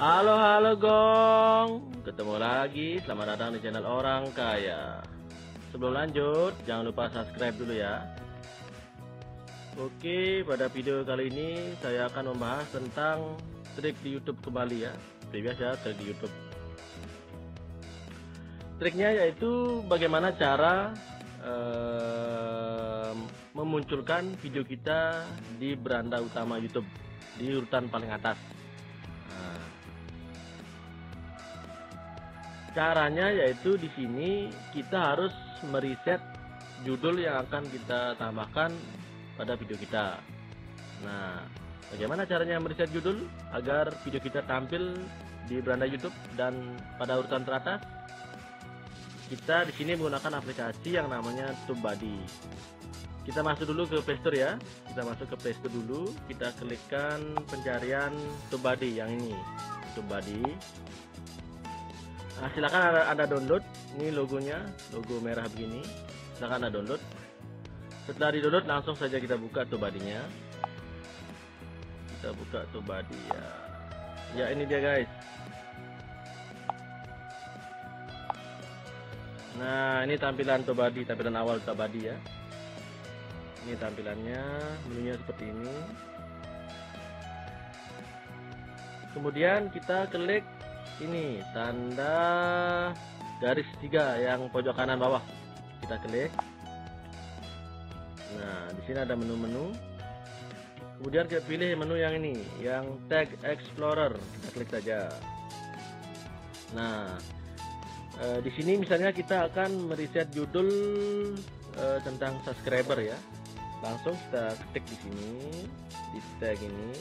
Halo halo gong. Ketemu lagi. Selamat datang di channel orang kaya. Sebelum lanjut Jangan lupa subscribe dulu ya. Oke pada video kali ini Saya akan membahas tentang Trik di youtube kembali ya. Seperti biasa trik di youtube. Triknya yaitu Bagaimana cara eh, Memunculkan video kita Di beranda utama youtube Di urutan paling atas caranya yaitu di sini kita harus meriset judul yang akan kita tambahkan pada video kita. Nah, bagaimana caranya meriset judul agar video kita tampil di beranda YouTube dan pada urutan teratas? Kita di sini menggunakan aplikasi yang namanya TubeBuddy. Kita masuk dulu ke Play Store ya. Kita masuk ke Play Store dulu. Kita klikkan pencarian TubeBuddy yang ini. TubeBuddy. Nah, silakan anda download. Ini logonya, logo merah begini. Silakan anda download. Setelah di download langsung saja kita buka TubeBuddy-nya. Kita buka TubeBuddy ya. Ya ini dia guys. Nah ini tampilan TubeBuddy, tampilan awal TubeBuddy ya. Ini tampilannya, menunya seperti ini. Kemudian kita klik ini tanda garis tiga yang pojok kanan bawah. Kita klik. Nah, di sini ada menu-menu. Kemudian kita pilih menu yang ini, yang Tag Explorer. Kita klik saja. Nah, eh, di sini misalnya kita akan meriset judul eh, tentang subscriber ya. Langsung kita ketik di sini, di tag ini.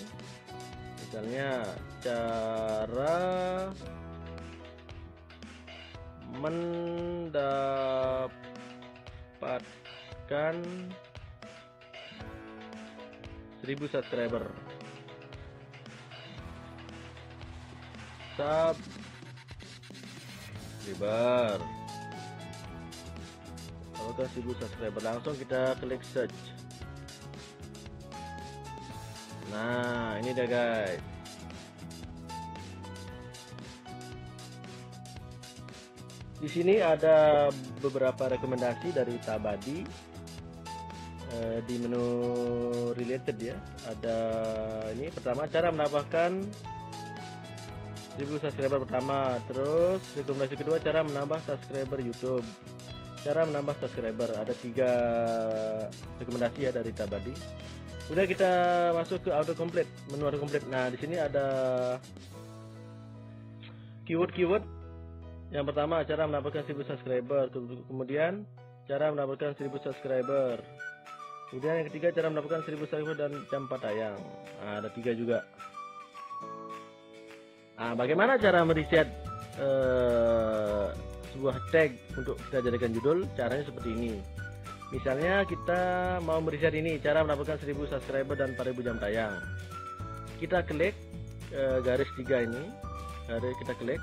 Misalnya cara mendapatkan 1000 subscriber. Subscriber. Kalau ke 1000 subscriber langsung kita klik search nah ini dia guys. Di sini ada beberapa rekomendasi dari Tabadi. Eh, di menu related ya ada ini. Pertama cara menambahkan 1000 subscriber pertama. Terus rekomendasi kedua cara menambah subscriber YouTube. Cara menambah subscriber ada tiga rekomendasi ya dari Tabadi udah kita masuk ke auto complete menu auto complete. Nah di sini ada keyword keyword. Yang pertama cara mendapatkan 1000 subscriber. Kemudian cara mendapatkan 1000 subscriber. Kemudian yang ketiga cara mendapatkan 1000 subscriber dan jam 4 tayang nah, ada tiga juga. Nah, bagaimana cara meriset eh, sebuah tag untuk kita jadikan judul? Caranya seperti ini misalnya kita mau meriset ini cara mendapatkan 1000 subscriber dan 4000 jam tayang. Kita klik eh, garis tiga ini garis kita klik.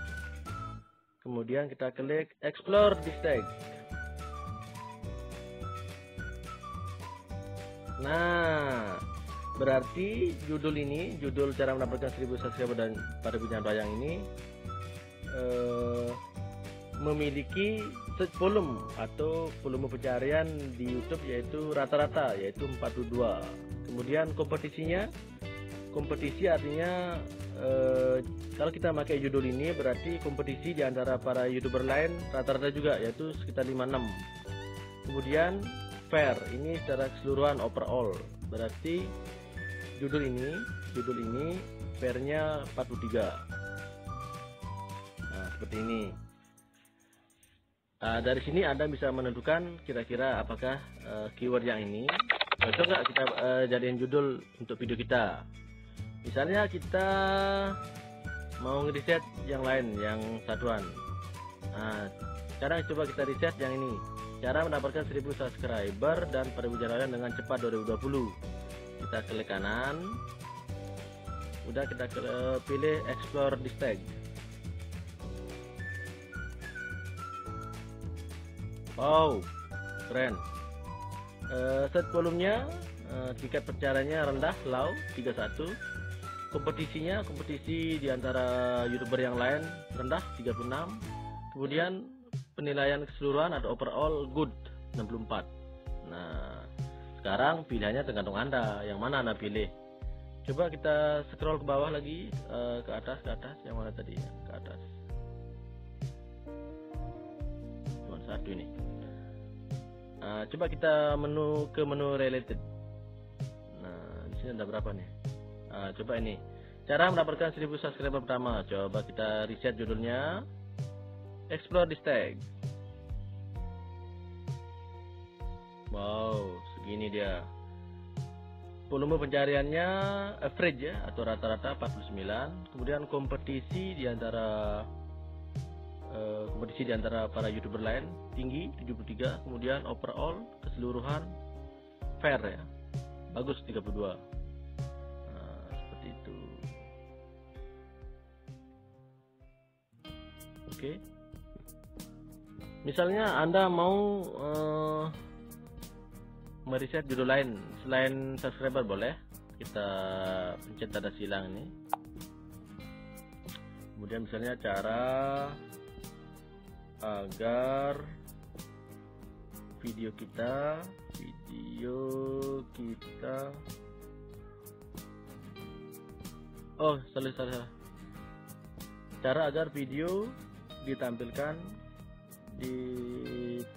Kemudian kita klik explore this tag nah berarti judul ini judul cara mendapatkan 1000 subscriber dan pada bujang bayang ini eh, memiliki search volume atau volume pencarian di YouTube yaitu rata-rata yaitu 42 kemudian kompetisinya kompetisi artinya eh, kalau kita pakai judul ini berarti kompetisi di antara para youtuber lain rata-rata juga yaitu sekitar 56 kemudian fair ini secara keseluruhan overall. Berarti judul ini judul ini fairnya 43 nah seperti ini nah, dari sini anda bisa menentukan kira-kira apakah uh, keyword yang ini cocok nggak kita uh, jadiin judul untuk video kita. Misalnya kita mau ngeriset yang lain yang satuan. Nah sekarang coba kita riset yang ini. Cara mendapatkan 1000 subscriber dan perjalanan dengan cepat 2020 kita klik kanan. Udah kita pilih explore this tag wow keren. Uh, set volumenya uh, tingkat percaranya rendah low 31 kompetisinya kompetisi di antara youtuber yang lain rendah 36 kemudian penilaian keseluruhan atau overall good 64 nah sekarang pilihannya tergantung anda yang mana anda pilih. Coba kita scroll ke bawah lagi uh, ke atas ke atas yang mana tadi? Ke atas satu ini. Uh, coba kita menu ke menu related. Nah di sini ada berapa nih? Uh, coba ini. Cara mendapatkan 1000 subscriber pertama. Coba kita reset judulnya. Explore this tag. Wow segini dia. Volume pencariannya average ya atau rata-rata 49 kemudian kompetisi di antara uh, kompetisi di antara para youtuber lain tinggi 73 kemudian overall keseluruhan fair ya. Bagus 32 nah, seperti itu. Oke. Okay. misalnya anda mau uh, meriset judul lain selain subscriber boleh kita pencet tanda silang ini. Kemudian misalnya cara agar video kita video kita. Oh salah salah cara agar video ditampilkan ditampilkan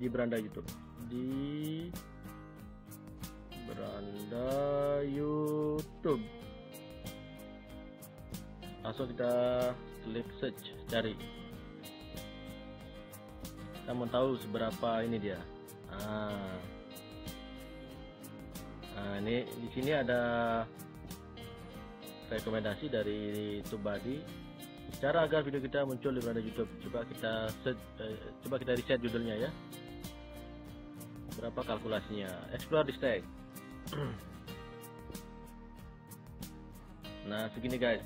di beranda YouTube. Di beranda YouTube langsung kita klik search cari. Kita mau tahu seberapa ini dia. Ah. nah ini di sini ada rekomendasi dari Tubadi. Cara agar video kita muncul di beranda YouTube coba kita search, eh, coba kita riset judulnya ya. Berapa kalkulasinya? Explore di stack nah segini guys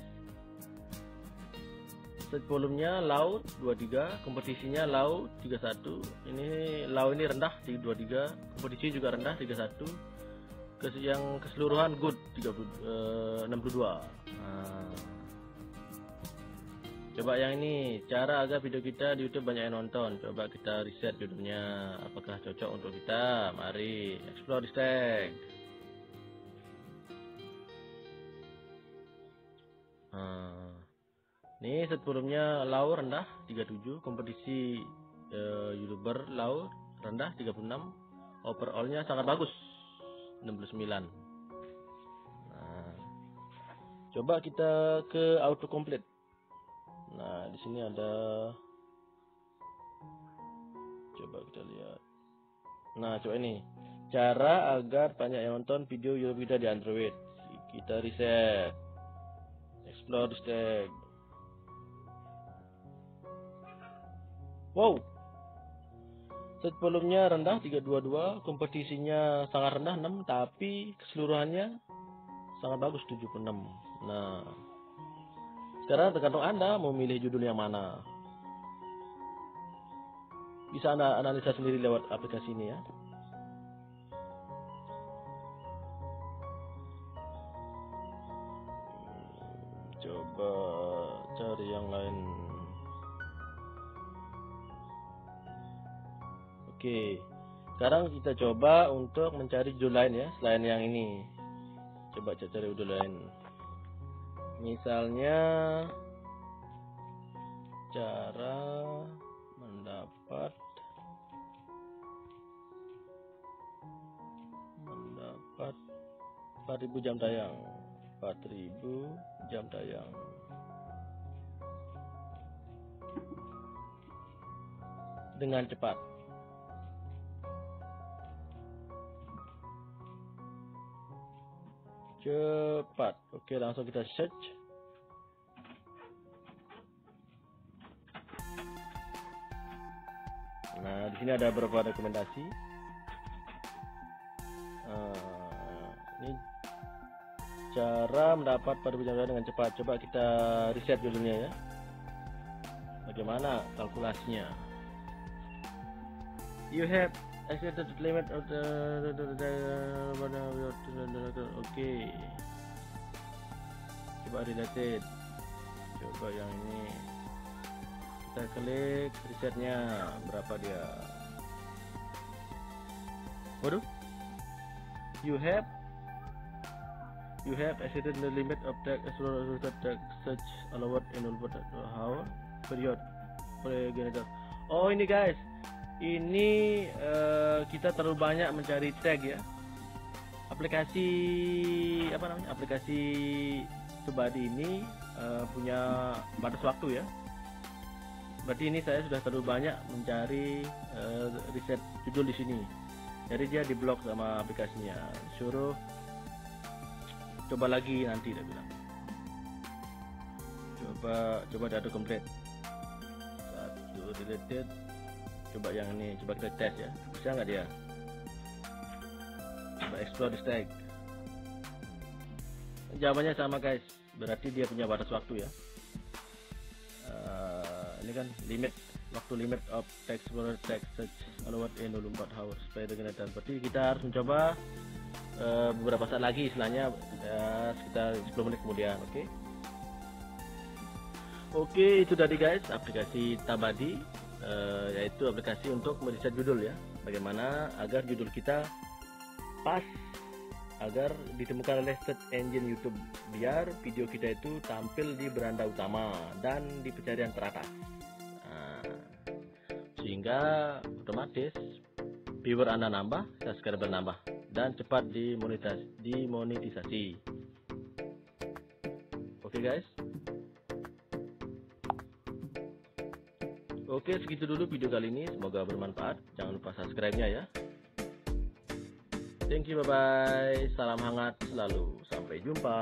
volumenya low 23 kompetisinya low 31 ini low ini rendah di 23 kompetisi juga rendah 31 ke yang keseluruhan good 30, uh, 62 nah, Coba yang ini, cara agar video kita di YouTube banyak yang nonton. Coba kita riset judulnya, apakah cocok untuk kita. Mari explore di tag. Nah, ini set volumenya low rendah 37, kompetisi uh, YouTuber low rendah 36, overallnya sangat bagus 69. Nah, coba kita ke auto complete. Nah di sini ada coba kita lihat. Nah coba ini. Cara agar banyak yang nonton video YouTube kita di Android. Kita riset explore this wow set volumenya rendah 322 kompetisinya sangat rendah 6 tapi keseluruhannya sangat bagus 76 nah sekarang tergantung Anda mau milih judul yang mana. Bisa Anda analisa sendiri lewat aplikasi ini ya. Coba cari yang lain. Oke. Sekarang kita coba untuk mencari judul lain ya, selain yang ini. Coba cari judul lain misalnya cara mendapat mendapat 4000 jam tayang 4000 jam tayang dengan cepat cepat. Oke langsung kita search. Nah di sini ada beberapa rekomendasi. Uh, ini cara mendapat pada perjalanan dengan cepat. Coba kita riset judulnya ya. Bagaimana kalkulasinya? You have exceeded the limit of the oke coba related coba yang ini kita klik risetnya berapa dia waduh you have you have exceeded the limit of the explorer text search allowed in how period generator oh ini guys ini uh, kita terlalu banyak mencari tag ya. Aplikasi apa namanya aplikasi Subadi ini uh, punya batas waktu ya. Berarti ini saya sudah terlalu banyak mencari uh, riset judul di sini. Jadi dia diblok sama aplikasinya. Suruh coba lagi nanti dia bilang. Coba coba data complete satu deleted coba yang ini coba kita tes ya. Bisa nggak dia? Coba explore the stack. Jawabannya sama guys. Berarti dia punya batas waktu ya. Uh, ini kan limit waktu limit of text explorer text search allowed in 24 hours. Supaya dengan berarti kita harus mencoba uh, beberapa saat lagi istilahnya uh, sekitar 10 menit kemudian oke? Okay? oke okay, itu tadi guys. Aplikasi Tabadi uh, yaitu aplikasi untuk meriset judul ya bagaimana agar judul kita pas agar ditemukan oleh search engine YouTube biar video kita itu tampil di beranda utama dan di pencarian teratas nah, sehingga otomatis viewer anda nambah subscriber nambah dan cepat dimonetisasi, dimonetisasi. Oke okay guys. Oke segitu dulu video kali ini. Semoga bermanfaat. Jangan lupa subscribe-nya ya. Thank you bye bye. Salam hangat selalu. Sampai jumpa.